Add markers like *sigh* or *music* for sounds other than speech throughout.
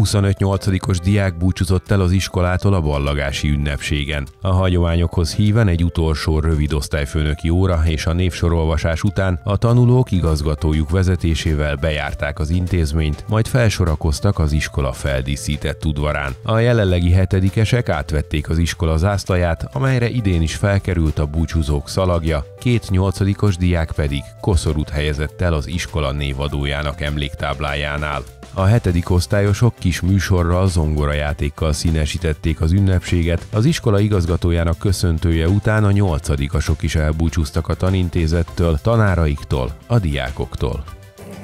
25 8 diák búcsúzott el az iskolától a ballagási ünnepségen. A hagyományokhoz híven egy utolsó rövid osztályfőnöki óra és a névsorolvasás után a tanulók igazgatójuk vezetésével bejárták az intézményt, majd felsorakoztak az iskola feldíszített udvarán. A jelenlegi hetedikesek átvették az iskola zászlaját, amelyre idén is felkerült a búcsúzók szalagja, két nyolcadikos diák pedig koszorút helyezett el az iskola névadójának emléktáblájánál. A hetedik osztályosok kis műsorral, zongorajátékkal színesítették az ünnepséget, az iskola igazgatójának köszöntője után a nyolcadikasok is elbúcsúztak a tanintézettől, tanáraiktól, a diákoktól.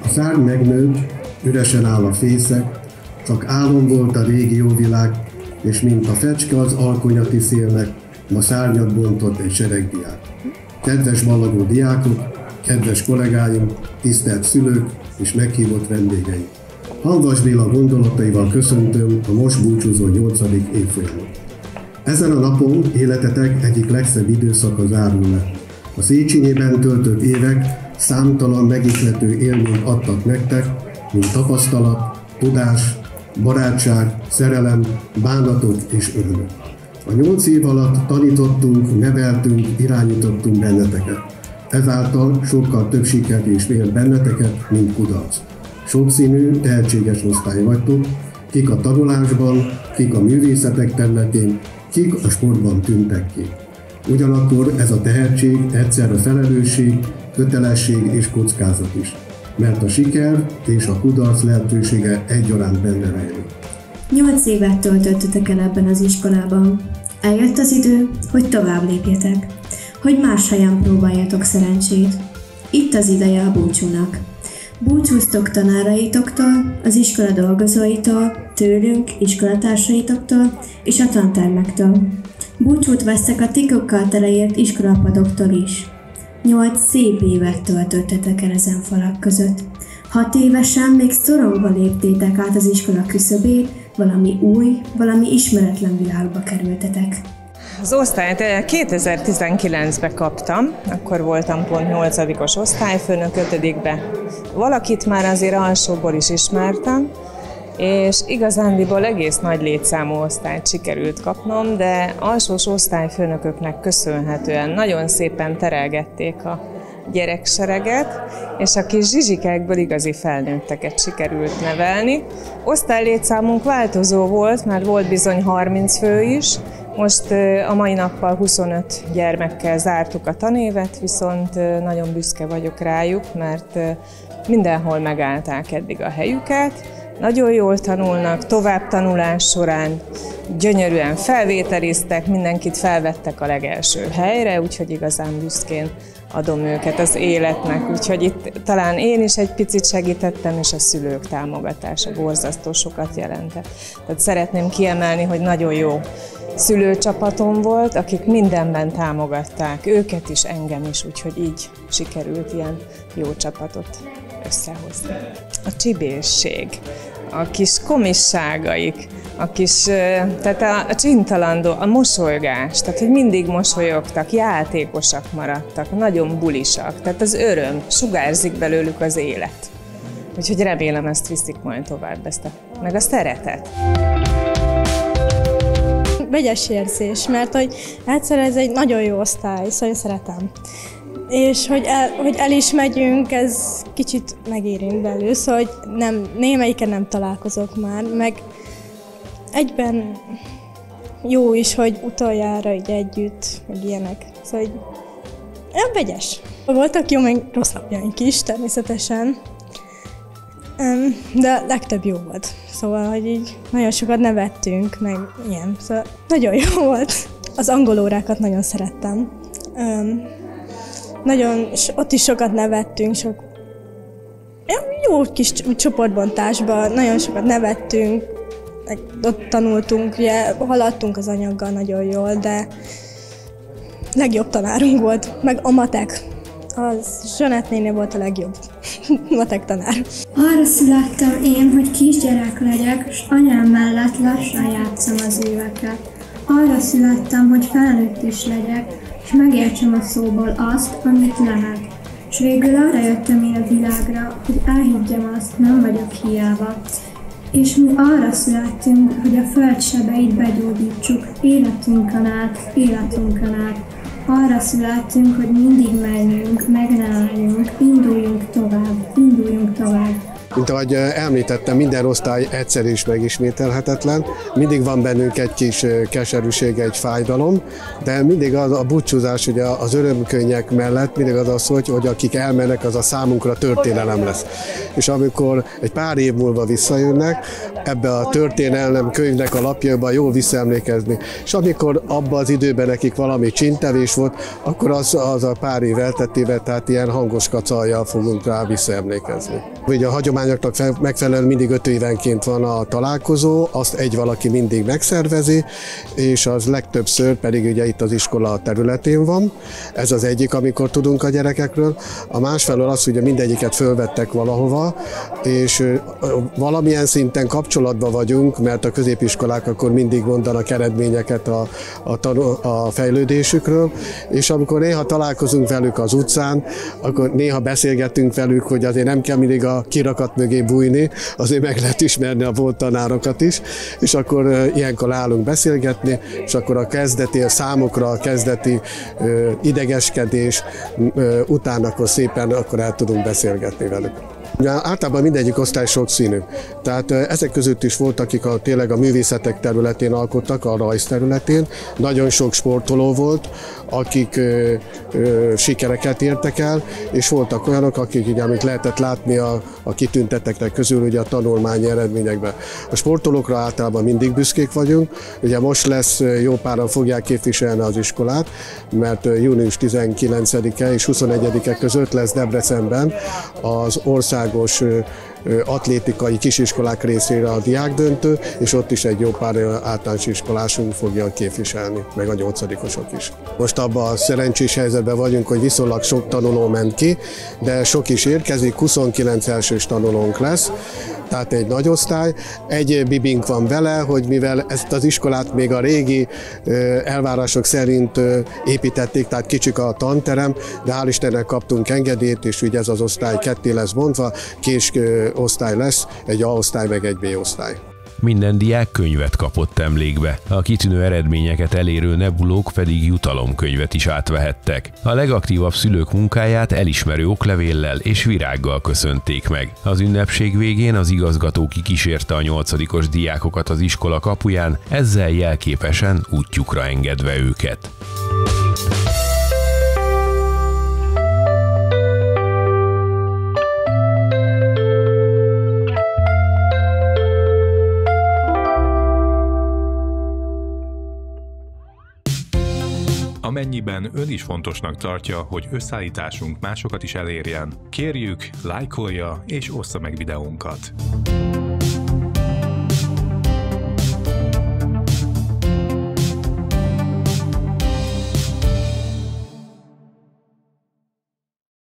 A szárny megnőtt, üresen áll a fészek, csak álom volt a régi jó világ, és mint a fecske az alkonyati szélnek, ma szárnyat bontott egy sereg diák. Kedves ballagó diákok, kedves kollégáim, tisztelt szülők és meghívott vendégeim! Hanvas Béla gondolataival köszöntöm a most búcsúzó 8. évfolyamot. Ezen a napon életetek egyik legszebb időszaka zárul le. A Széchenyében töltött évek számtalan megihlető élményt adtak nektek, mint tapasztalat, tudás, barátság, szerelem, bánatok és örömök. A nyolc év alatt tanítottunk, neveltünk, irányítottunk benneteket. Ezáltal sokkal több sikert is vér benneteket, mint kudarc. Sokszínű, tehetséges osztály vagytok, kik a tanulásban, kik a művészetek területén, kik a sportban tűntek ki. Ugyanakkor ez a tehetség egyszerre felelősség, kötelesség és kockázat is, mert a siker és a kudarc lehetősége egyaránt benne rejlik. Nyolc évet töltöttetek el ebben az iskolában. Eljött az idő, hogy tovább lépjetek, hogy más helyen próbáljatok szerencsét. Itt az ideje a búcsúnak. Búcsúztok tanáraitoktól, az iskola dolgozóitól, tőlünk, iskolatársaitoktól és a tantermektől. Búcsút vesztek a tikokkal teleért iskolapadoktól is. Nyolc szép évet töltöttetek el ezen falak között. Hat évesen még szorongva léptétek át az iskola küszöbét, valami új, valami ismeretlen világba kerültetek. Az osztályt 2019-ben kaptam, akkor voltam pont 8 osztályfőnök, 5 Valakit már azért alsóból is ismertem, és igazándiból egész nagy létszámú osztályt sikerült kapnom, de alsós osztályfőnököknek köszönhetően nagyon szépen terelgették a gyereksereget, és a kis zsizsikákból igazi felnőtteket sikerült nevelni. Osztálylétszámunk változó volt, mert volt bizony 30 fő is, most a mai nappal 25 gyermekkel zártuk a tanévet, viszont nagyon büszke vagyok rájuk, mert mindenhol megállták eddig a helyüket, nagyon jól tanulnak, tovább tanulás során gyönyörűen felvételiztek, mindenkit felvettek a legelső helyre, úgyhogy igazán büszkén adom őket az életnek. Úgyhogy itt talán én is egy picit segítettem, és a szülők támogatása borzasztó sokat jelentett. Tehát szeretném kiemelni, hogy nagyon jó szülőcsapatom volt, akik mindenben támogatták őket is, engem is, úgyhogy így sikerült ilyen jó csapatot összehozni. A csibészség, a kis komisságaik, a kis, tehát a, a csintalandó, a mosolygás, tehát hogy mindig mosolyogtak, játékosak maradtak, nagyon bulisak, tehát az öröm, sugárzik belőlük az élet. Úgyhogy remélem ezt viszik majd tovább, ezt a, meg a szeretet vegyes érzés, mert hogy egyszer ez egy nagyon jó osztály, szóval én szeretem. És hogy el, hogy el is megyünk, ez kicsit megérint belül, szóval hogy nem, némelyiken nem találkozok már, meg egyben jó is, hogy utoljára így együtt, meg ilyenek. Szóval hogy ja, vegyes. Voltak jó, meg rossz napjaink is, természetesen. De legtöbb jó volt. Szóval, hogy így nagyon sokat nevettünk, meg ilyen. Szóval nagyon jó volt. Az angol órákat nagyon szerettem. Nagyon, ott is sokat nevettünk, sok jó kis csoportbontásban, nagyon sokat nevettünk, ott tanultunk, ugye haladtunk az anyaggal nagyon jól, de legjobb tanárunk volt, meg a matek. Az Zsanett volt a legjobb *laughs* matek tanár. Arra születtem én, hogy kisgyerek legyek, és anyám mellett lassan játszom az éveket. Arra születtem, hogy felnőtt is legyek, és megértsem a szóból azt, amit lehet. És végül arra jöttem én a világra, hogy elhiggyem azt, nem vagyok hiába. És mi arra születtünk, hogy a föld sebeit begyógyítsuk, életünkön át, életünkön át. Arra születtünk, hogy mindig menjünk, meg ne álljunk, Mint ahogy említettem, minden osztály egyszer is megismételhetetlen. Mindig van bennünk egy kis keserűség, egy fájdalom, de mindig az a búcsúzás ugye az örömkönnyek mellett mindig az az, hogy, hogy akik elmennek, az a számunkra történelem lesz. És amikor egy pár év múlva visszajönnek, ebbe a történelem könyvnek a lapjában jól visszaemlékezni. És amikor abban az időben nekik valami csintevés volt, akkor az, az a pár év eltettébe, tehát ilyen hangos kacaljal fogunk rá visszaemlékezni. Ugye a hagyományoknak megfelelően mindig öt évenként van a találkozó, azt egy valaki mindig megszervezi, és az legtöbbször pedig ugye itt az iskola területén van. Ez az egyik, amikor tudunk a gyerekekről. A másfelől az, hogy mindegyiket fölvettek valahova, és valamilyen szinten kapcsolatban vagyunk, mert a középiskolák akkor mindig mondanak eredményeket a, a, tanul, a fejlődésükről, és amikor néha találkozunk velük az utcán, akkor néha beszélgetünk velük, hogy azért nem kell mindig a kirakat mögé bújni, azért meg lehet ismerni a volt tanárokat is, és akkor ilyenkor állunk beszélgetni, és akkor a kezdeti, a számokra a kezdeti idegeskedés után akkor szépen akkor el tudunk beszélgetni velük. Ugye általában mindegyik osztály sokszínű. Tehát ezek között is volt, akik a, tényleg a művészetek területén alkottak, a rajz területén. Nagyon sok sportoló volt, akik ö, ö, sikereket értek el, és voltak olyanok, akik, ugye, amit lehetett látni a, a kitünteteknek közül ugye a tanulmányi eredményekben. A sportolókra általában mindig büszkék vagyunk. Ugye most lesz, jó páran fogják képviselni az iskolát, mert június 19-e és 21-e között lesz Debrecenben az 如果是 atlétikai kisiskolák részére a diákdöntő, és ott is egy jó pár általános iskolásunk fogja képviselni, meg a nyolcadikosok is. Most abban a szerencsés helyzetben vagyunk, hogy viszonylag sok tanuló ment ki, de sok is érkezik, 29 elsős tanulónk lesz, tehát egy nagy osztály. Egy bibink van vele, hogy mivel ezt az iskolát még a régi elvárások szerint építették, tehát kicsik a tanterem, de hál' Istennek kaptunk engedélyt, és ugye ez az osztály ketté lesz bontva, kés osztály lesz, egy A osztály meg egy B osztály. Minden diák könyvet kapott emlékbe, a kitűnő eredményeket elérő nebulók pedig jutalomkönyvet is átvehettek. A legaktívabb szülők munkáját elismerő oklevéllel és virággal köszönték meg. Az ünnepség végén az igazgató kikísérte a nyolcadikos diákokat az iskola kapuján, ezzel jelképesen útjukra engedve őket. Amennyiben ön is fontosnak tartja, hogy összeállításunk másokat is elérjen, kérjük, lájkolja és ossza meg videónkat.